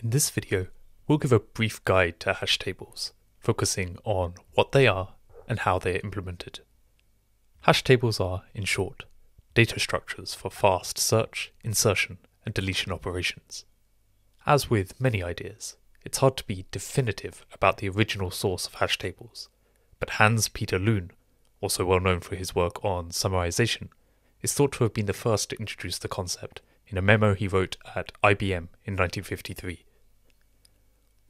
In this video, we'll give a brief guide to hash tables, focusing on what they are and how they are implemented. Hash tables are, in short, data structures for fast search, insertion, and deletion operations. As with many ideas, it's hard to be definitive about the original source of hash tables, but Hans Peter Luhn, also well known for his work on summarization, is thought to have been the first to introduce the concept in a memo he wrote at IBM in 1953.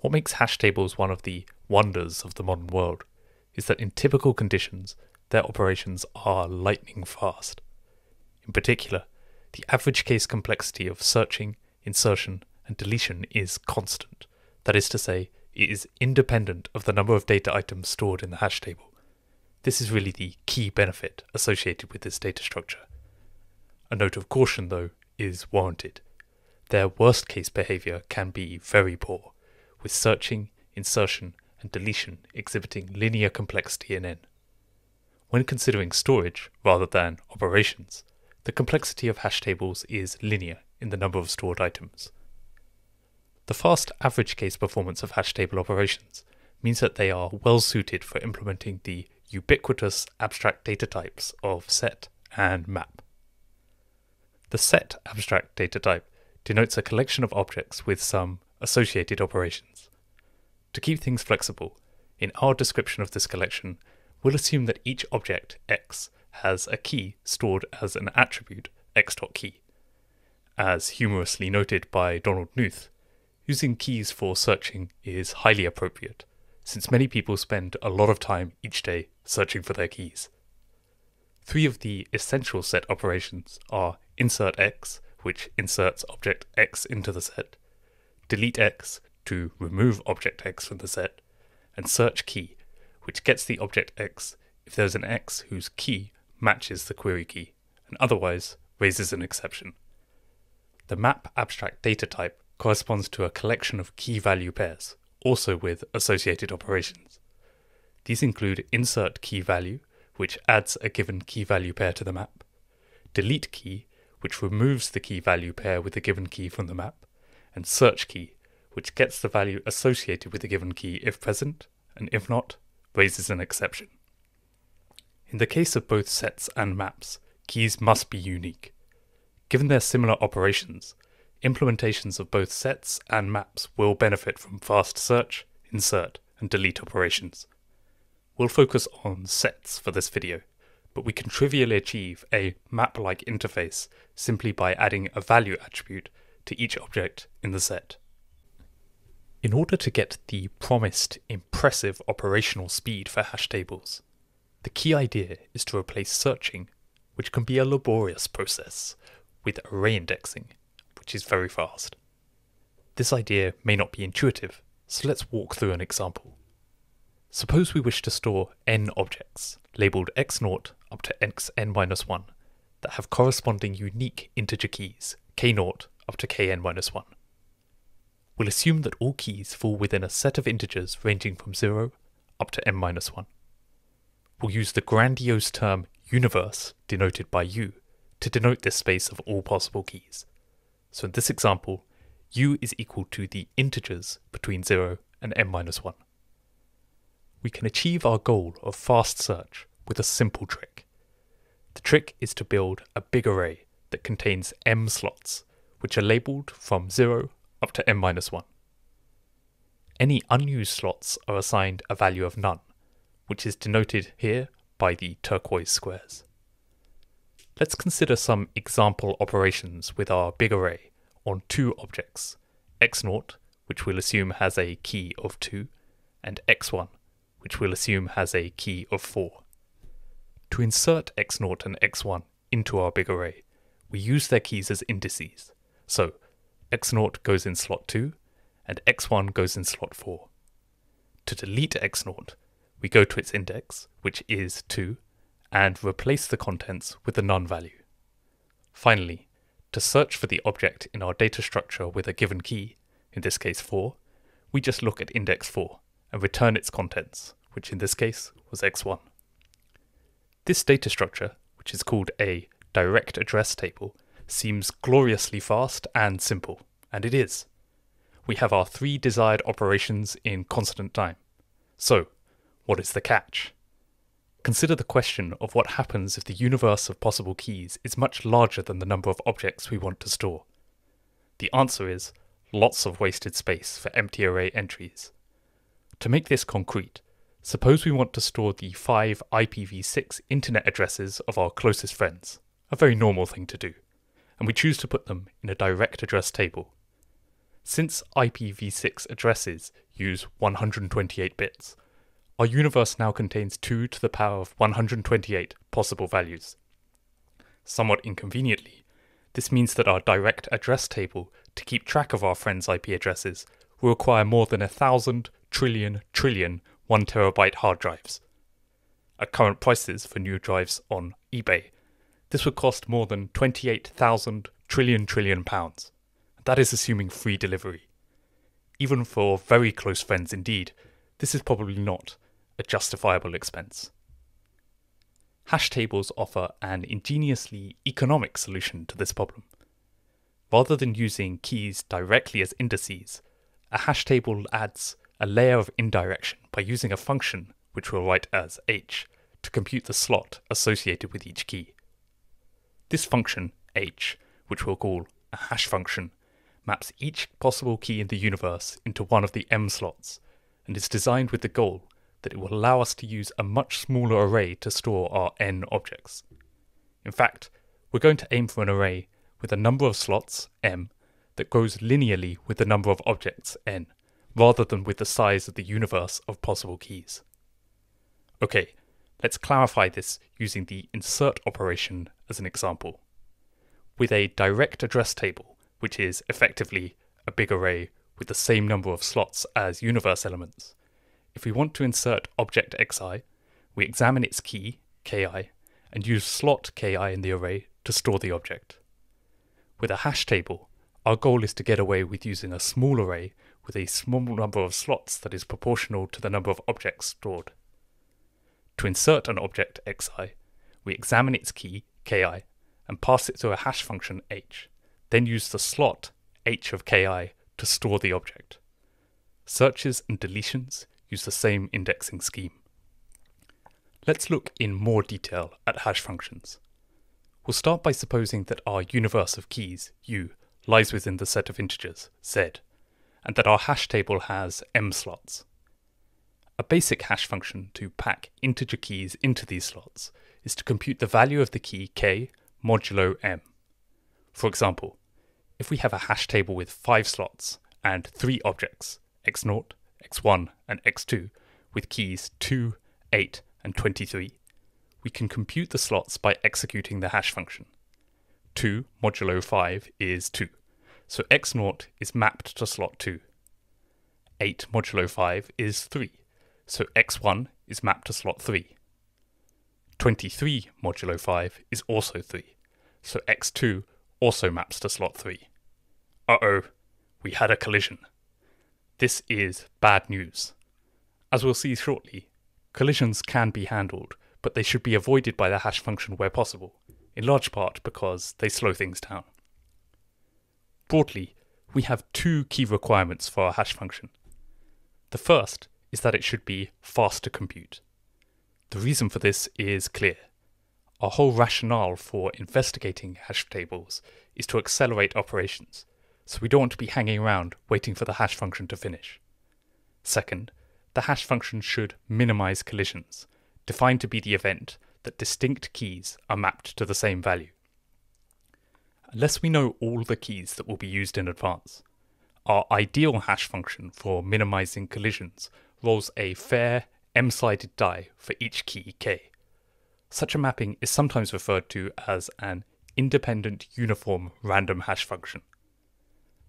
What makes hash tables one of the wonders of the modern world is that in typical conditions, their operations are lightning fast. In particular, the average case complexity of searching, insertion, and deletion is constant. That is to say, it is independent of the number of data items stored in the hash table. This is really the key benefit associated with this data structure. A note of caution, though, is warranted. Their worst case behavior can be very poor, with searching, insertion, and deletion exhibiting linear complexity in n. When considering storage rather than operations, the complexity of hash tables is linear in the number of stored items. The fast average case performance of hash table operations means that they are well suited for implementing the ubiquitous abstract data types of set and map. The set abstract data type denotes a collection of objects with some associated operations. To keep things flexible, in our description of this collection, we'll assume that each object x has a key stored as an attribute x.key. As humorously noted by Donald Knuth, using keys for searching is highly appropriate, since many people spend a lot of time each day searching for their keys. Three of the essential set operations are insert x, which inserts object x into the set, delete x to remove object x from the set, and search key, which gets the object x if there's an x whose key matches the query key, and otherwise raises an exception. The map abstract data type corresponds to a collection of key value pairs, also with associated operations. These include insert key value, which adds a given key value pair to the map, delete key, which removes the key value pair with a given key from the map, and search key, which gets the value associated with the given key if present, and if not, raises an exception. In the case of both sets and maps, keys must be unique. Given their similar operations, implementations of both sets and maps will benefit from fast search, insert, and delete operations. We'll focus on sets for this video, but we can trivially achieve a map-like interface simply by adding a value attribute to each object in the set. In order to get the promised impressive operational speed for hash tables, the key idea is to replace searching, which can be a laborious process, with array indexing, which is very fast. This idea may not be intuitive, so let's walk through an example. Suppose we wish to store n objects, labelled x0 up to xn-1, that have corresponding unique integer keys, k0 up to kn-1. We'll assume that all keys fall within a set of integers ranging from 0 up to n-1. We'll use the grandiose term universe, denoted by u, to denote this space of all possible keys. So in this example, u is equal to the integers between 0 and n-1 we can achieve our goal of fast search with a simple trick. The trick is to build a big array that contains m slots, which are labelled from 0 up to n-1. Any unused slots are assigned a value of none, which is denoted here by the turquoise squares. Let's consider some example operations with our big array on two objects, x0, which we'll assume has a key of 2, and x1, which we'll assume has a key of 4. To insert x0 and x1 into our big array, we use their keys as indices. So x0 goes in slot 2 and x1 goes in slot 4. To delete x0, we go to its index, which is 2, and replace the contents with the none value. Finally, to search for the object in our data structure with a given key, in this case 4, we just look at index 4 and return its contents, which in this case was x1. This data structure, which is called a direct address table, seems gloriously fast and simple, and it is. we have our three desired operations in constant time. So, what is the catch? Consider the question of what happens if the universe of possible keys is much larger than the number of objects we want to store. The answer is lots of wasted space for empty array entries. To make this concrete, suppose we want to store the five IPv6 internet addresses of our closest friends, a very normal thing to do, and we choose to put them in a direct address table. Since IPv6 addresses use 128 bits, our universe now contains 2 to the power of 128 possible values. Somewhat inconveniently, this means that our direct address table to keep track of our friends' IP addresses will require more than a thousand trillion trillion 1 terabyte hard drives. At current prices for new drives on eBay, this would cost more than 28,000 trillion trillion pounds. That is assuming free delivery. Even for very close friends indeed, this is probably not a justifiable expense. Hash tables offer an ingeniously economic solution to this problem. Rather than using keys directly as indices, a hash table adds a layer of indirection by using a function which we'll write as h to compute the slot associated with each key. This function, h, which we'll call a hash function, maps each possible key in the universe into one of the M slots, and is designed with the goal that it will allow us to use a much smaller array to store our n objects. In fact, we're going to aim for an array with a number of slots, m, that grows linearly with the number of objects, n, rather than with the size of the universe of possible keys. Okay, let's clarify this using the insert operation as an example. With a direct address table, which is effectively a big array with the same number of slots as universe elements. If we want to insert object xi, we examine its key, ki, and use slot ki in the array to store the object. With a hash table, our goal is to get away with using a small array with a small number of slots that is proportional to the number of objects stored. To insert an object xi, we examine its key, ki, and pass it to a hash function h then use the slot h of ki to store the object. Searches and deletions use the same indexing scheme. Let's look in more detail at hash functions. We'll start by supposing that our universe of keys, u, lies within the set of integers, z, and that our hash table has m slots. A basic hash function to pack integer keys into these slots is to compute the value of the key k modulo m. For example, if we have a hash table with five slots and three objects, x0, x1, and x2, with keys 2, 8, and 23, we can compute the slots by executing the hash function. 2 modulo 5 is 2, so x0 is mapped to slot 2. 8 modulo 5 is 3, so x1 is mapped to slot 3. 23 modulo 5 is also 3, so x2 also maps to slot 3. Uh oh, we had a collision. This is bad news. As we'll see shortly, collisions can be handled, but they should be avoided by the hash function where possible, in large part because they slow things down. Broadly, we have two key requirements for our hash function. The first is that it should be fast to compute. The reason for this is clear. Our whole rationale for investigating hash tables is to accelerate operations, so we don't want to be hanging around waiting for the hash function to finish. Second, the hash function should minimize collisions, defined to be the event that distinct keys are mapped to the same value. Unless we know all the keys that will be used in advance, our ideal hash function for minimizing collisions rolls a fair m-sided die for each key k. Such a mapping is sometimes referred to as an independent uniform random hash function.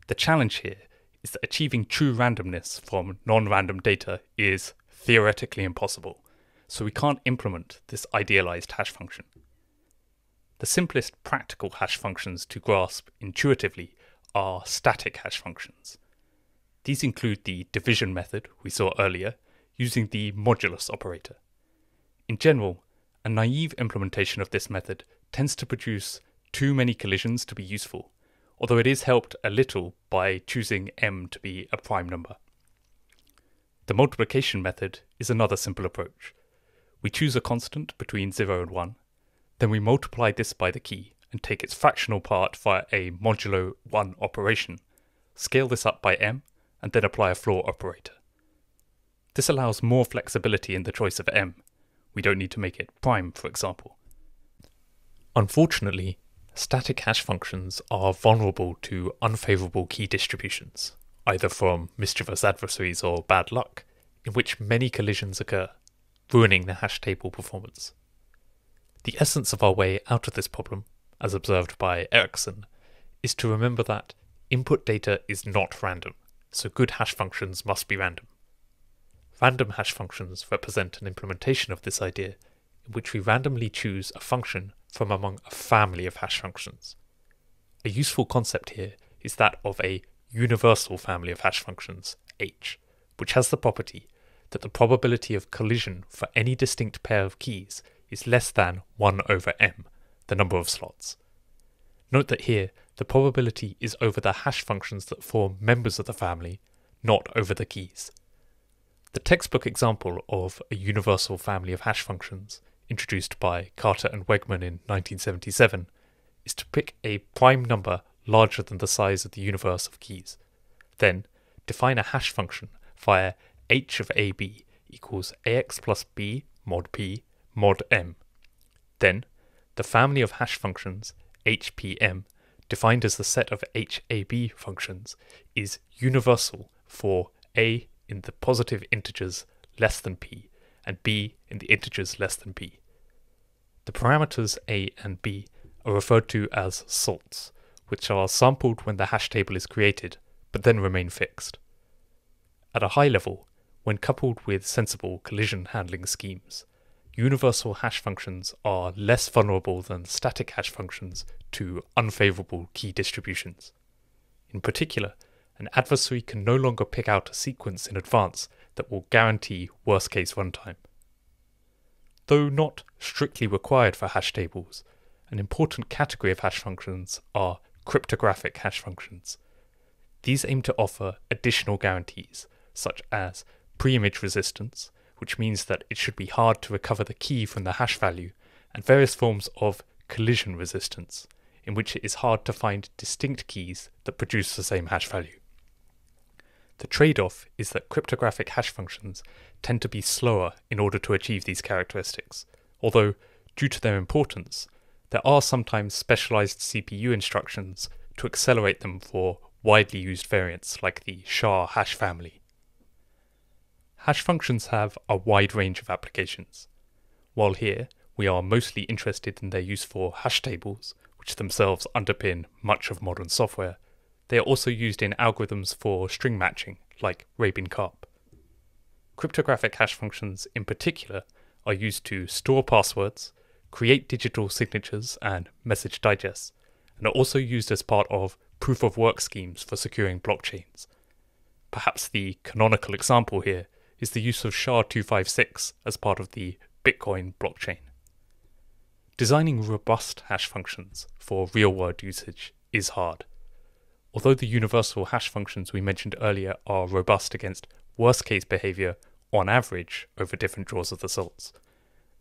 The challenge here is that achieving true randomness from non random data is theoretically impossible, so we can't implement this idealized hash function. The simplest practical hash functions to grasp intuitively are static hash functions. These include the division method we saw earlier, using the modulus operator. In general, a naive implementation of this method tends to produce too many collisions to be useful, although it is helped a little by choosing m to be a prime number. The multiplication method is another simple approach. We choose a constant between 0 and 1, then we multiply this by the key and take its fractional part via a modulo 1 operation, scale this up by m, and then apply a floor operator. This allows more flexibility in the choice of m. We don't need to make it prime, for example. Unfortunately, static hash functions are vulnerable to unfavorable key distributions, either from mischievous adversaries or bad luck, in which many collisions occur, ruining the hash table performance. The essence of our way out of this problem, as observed by Erickson, is to remember that input data is not random, so good hash functions must be random. Random hash functions represent an implementation of this idea in which we randomly choose a function from among a family of hash functions. A useful concept here is that of a universal family of hash functions, H, which has the property that the probability of collision for any distinct pair of keys is less than 1 over m, the number of slots. Note that here the probability is over the hash functions that form members of the family, not over the keys. The textbook example of a universal family of hash functions, introduced by Carter and Wegman in 1977, is to pick a prime number larger than the size of the universe of keys. Then, define a hash function via h of ab equals ax plus b mod p mod m. Then, the family of hash functions, HPM, defined as the set of HAB functions, is universal for a in the positive integers less than p and b in the integers less than p. The parameters a and b are referred to as salts, which are sampled when the hash table is created, but then remain fixed. At a high level, when coupled with sensible collision handling schemes, universal hash functions are less vulnerable than static hash functions to unfavorable key distributions. In particular, an adversary can no longer pick out a sequence in advance that will guarantee worst case runtime. Though not strictly required for hash tables, an important category of hash functions are cryptographic hash functions. These aim to offer additional guarantees, such as preimage resistance, which means that it should be hard to recover the key from the hash value, and various forms of collision resistance, in which it is hard to find distinct keys that produce the same hash value. The trade off is that cryptographic hash functions tend to be slower in order to achieve these characteristics, although, due to their importance, there are sometimes specialized CPU instructions to accelerate them for widely used variants like the SHA hash family. Hash functions have a wide range of applications. While here, we are mostly interested in their use for hash tables, which themselves underpin much of modern software, they are also used in algorithms for string matching, like Rabin-Karp. Cryptographic hash functions, in particular, are used to store passwords, create digital signatures and message digests, and are also used as part of proof of work schemes for securing blockchains. Perhaps the canonical example here is the use of SHA-256 as part of the Bitcoin blockchain. Designing robust hash functions for real-world usage is hard. Although the universal hash functions we mentioned earlier are robust against worst-case behavior on average over different draws of the salts,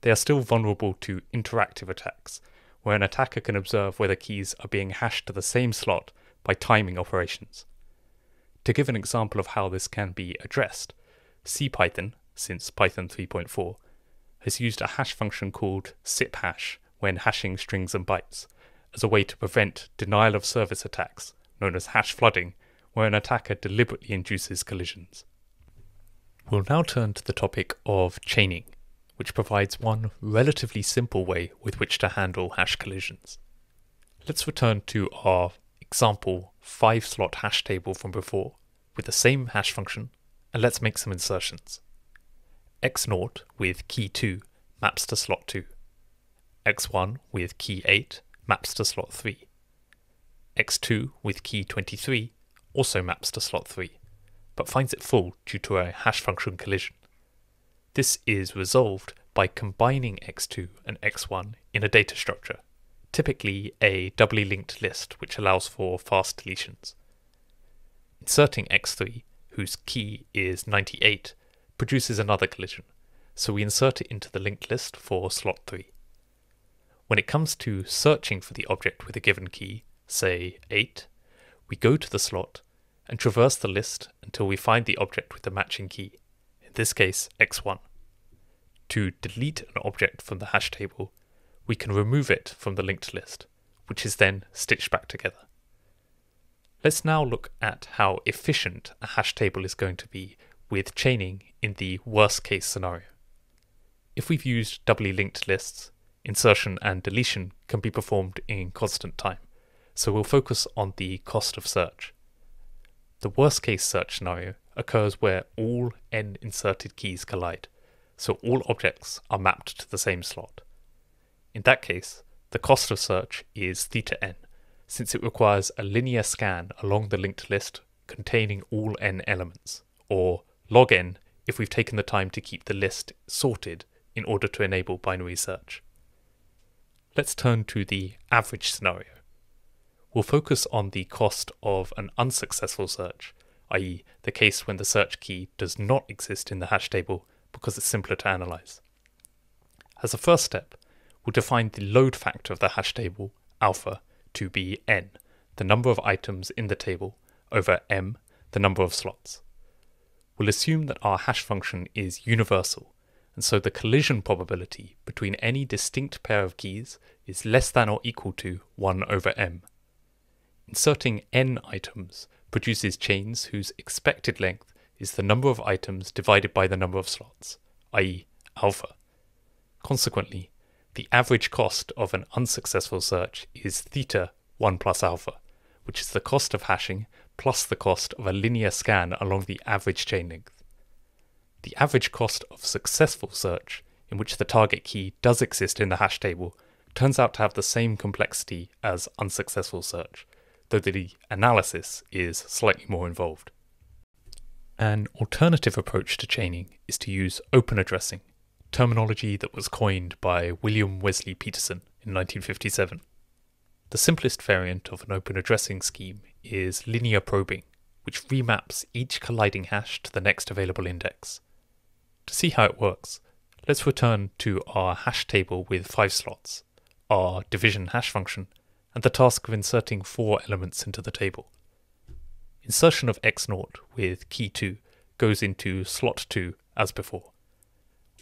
they are still vulnerable to interactive attacks, where an attacker can observe whether keys are being hashed to the same slot by timing operations. To give an example of how this can be addressed, CPython, since Python 3.4, has used a hash function called siphash when hashing strings and bytes, as a way to prevent denial of service attacks, known as hash flooding, where an attacker deliberately induces collisions. We'll now turn to the topic of chaining, which provides one relatively simple way with which to handle hash collisions. Let's return to our example 5 slot hash table from before with the same hash function and let's make some insertions. x0 with key 2 maps to slot 2. X1 with key 8 maps to slot 3. x2 with key 23 also maps to slot 3, but finds it full due to a hash function collision. This is resolved by combining x2 and x1 in a data structure, typically a doubly linked list which allows for fast deletions. Inserting x3, whose key is 98, produces another collision, so we insert it into the linked list for slot 3. When it comes to searching for the object with a given key, say 8, we go to the slot and traverse the list until we find the object with the matching key, in this case x1. To delete an object from the hash table, we can remove it from the linked list, which is then stitched back together. Let's now look at how efficient a hash table is going to be with chaining in the worst case scenario. If we've used doubly linked lists, insertion and deletion can be performed in constant time, so we'll focus on the cost of search. The worst case search scenario occurs where all n inserted keys collide, so all objects are mapped to the same slot. In that case, the cost of search is theta n, since it requires a linear scan along the linked list containing all n elements, or log n if we've taken the time to keep the list sorted in order to enable binary search. Let's turn to the average scenario we'll focus on the cost of an unsuccessful search, i.e., the case when the search key does not exist in the hash table because it's simpler to analyze. As a first step, we'll define the load factor of the hash table, alpha, to be n, the number of items in the table, over m, the number of slots. We'll assume that our hash function is universal, and so the collision probability between any distinct pair of keys is less than or equal to 1 over m. Inserting n items produces chains whose expected length is the number of items divided by the number of slots, i.e., alpha. Consequently, the average cost of an unsuccessful search is theta 1 plus alpha, which is the cost of hashing plus the cost of a linear scan along the average chain length. The average cost of successful search, in which the target key does exist in the hash table, turns out to have the same complexity as unsuccessful search, though the analysis is slightly more involved. An alternative approach to chaining is to use open addressing, terminology that was coined by William Wesley Peterson in 1957. The simplest variant of an open addressing scheme is linear probing, which remaps each colliding hash to the next available index. To see how it works, let's return to our hash table with five slots, our division hash function, and the task of inserting four elements into the table. Insertion of x0 with key 2 goes into slot 2 as before.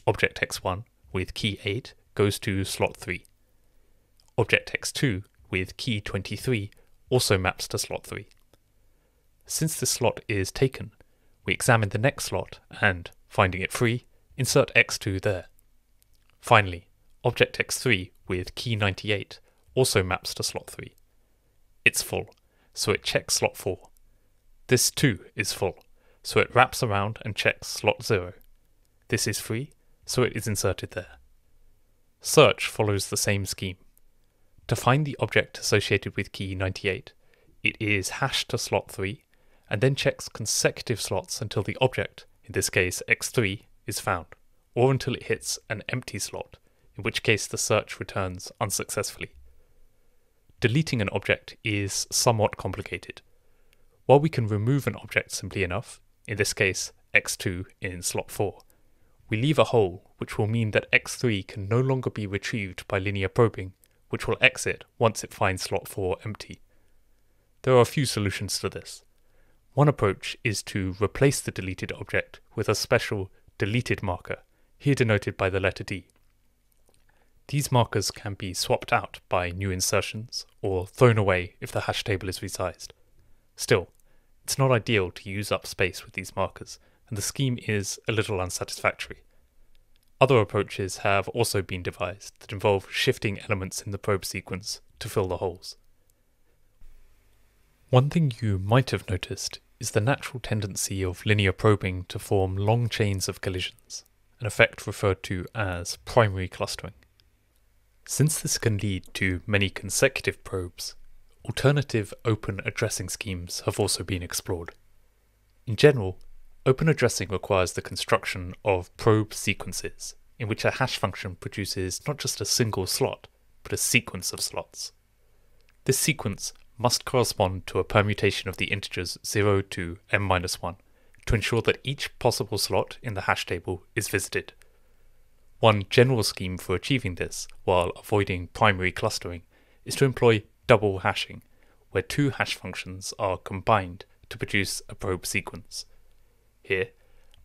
Object x1 with key 8 goes to slot 3. Object x2 with key 23 also maps to slot 3. Since this slot is taken, we examine the next slot and, finding it free, insert x2 there. Finally, object x3 with key 98 also maps to slot 3. It's full, so it checks slot 4. This too is full, so it wraps around and checks slot 0. This is free, so it is inserted there. Search follows the same scheme. To find the object associated with key 98, it is hashed to slot 3 and then checks consecutive slots until the object, in this case x3, is found, or until it hits an empty slot, in which case the search returns unsuccessfully deleting an object is somewhat complicated. While we can remove an object simply enough, in this case x2 in slot 4, we leave a hole which will mean that x3 can no longer be retrieved by linear probing, which will exit once it finds slot 4 empty. There are a few solutions to this. One approach is to replace the deleted object with a special deleted marker, here denoted by the letter D. These markers can be swapped out by new insertions or thrown away if the hash table is resized. Still, it's not ideal to use up space with these markers, and the scheme is a little unsatisfactory. Other approaches have also been devised that involve shifting elements in the probe sequence to fill the holes. One thing you might have noticed is the natural tendency of linear probing to form long chains of collisions, an effect referred to as primary clustering. Since this can lead to many consecutive probes, alternative open addressing schemes have also been explored. In general, open addressing requires the construction of probe sequences, in which a hash function produces not just a single slot, but a sequence of slots. This sequence must correspond to a permutation of the integers 0 to m-1 to ensure that each possible slot in the hash table is visited. One general scheme for achieving this, while avoiding primary clustering, is to employ double hashing, where two hash functions are combined to produce a probe sequence. Here,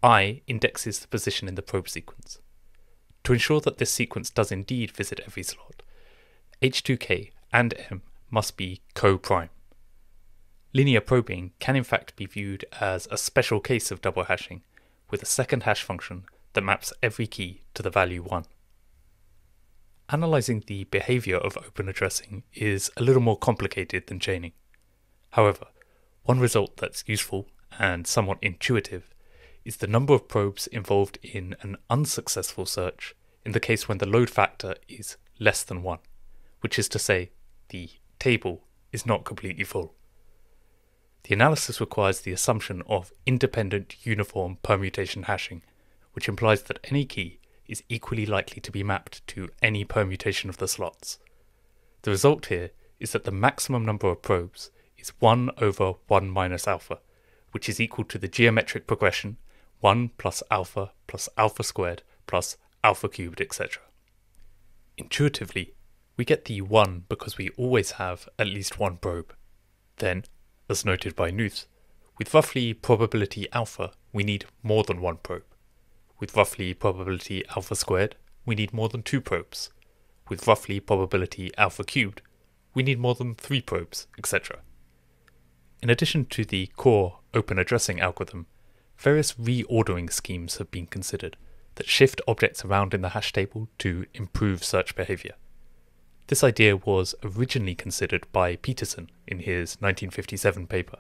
i indexes the position in the probe sequence. To ensure that this sequence does indeed visit every slot, h2k and m must be co-prime. Linear probing can in fact be viewed as a special case of double hashing, with a second hash function that maps every key to the value 1. Analyzing the behavior of open addressing is a little more complicated than chaining. However, one result that's useful and somewhat intuitive is the number of probes involved in an unsuccessful search in the case when the load factor is less than 1, which is to say, the table is not completely full. The analysis requires the assumption of independent uniform permutation hashing, which implies that any key is equally likely to be mapped to any permutation of the slots. The result here is that the maximum number of probes is 1 over 1 minus alpha, which is equal to the geometric progression 1 plus alpha plus alpha squared plus alpha cubed, etc. Intuitively, we get the 1 because we always have at least one probe. Then, as noted by Knuth, with roughly probability alpha, we need more than one probe. With roughly probability alpha squared, we need more than two probes. With roughly probability alpha cubed, we need more than three probes, etc. In addition to the core open addressing algorithm, various reordering schemes have been considered that shift objects around in the hash table to improve search behavior. This idea was originally considered by Peterson in his 1957 paper.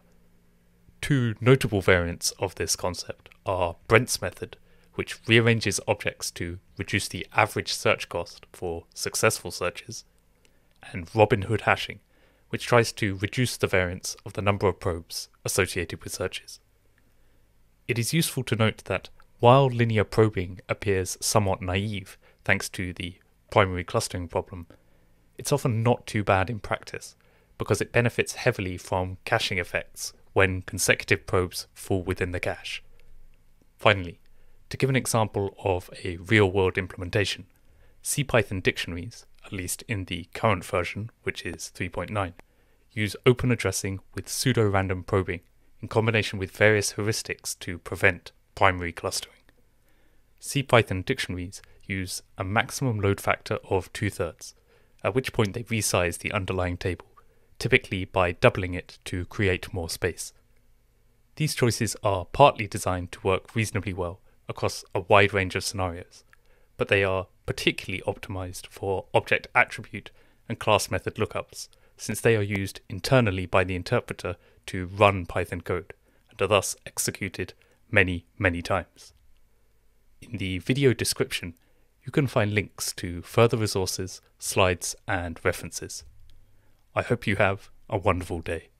Two notable variants of this concept are Brent's method, which rearranges objects to reduce the average search cost for successful searches, and Robin Hood hashing, which tries to reduce the variance of the number of probes associated with searches. It is useful to note that while linear probing appears somewhat naive thanks to the primary clustering problem, it's often not too bad in practice because it benefits heavily from caching effects when consecutive probes fall within the cache. Finally, to give an example of a real world implementation, CPython dictionaries, at least in the current version, which is 3.9, use open addressing with pseudo random probing in combination with various heuristics to prevent primary clustering. CPython dictionaries use a maximum load factor of two thirds, at which point they resize the underlying table, typically by doubling it to create more space. These choices are partly designed to work reasonably well across a wide range of scenarios, but they are particularly optimized for object attribute and class method lookups, since they are used internally by the interpreter to run Python code and are thus executed many, many times. In the video description, you can find links to further resources, slides, and references. I hope you have a wonderful day.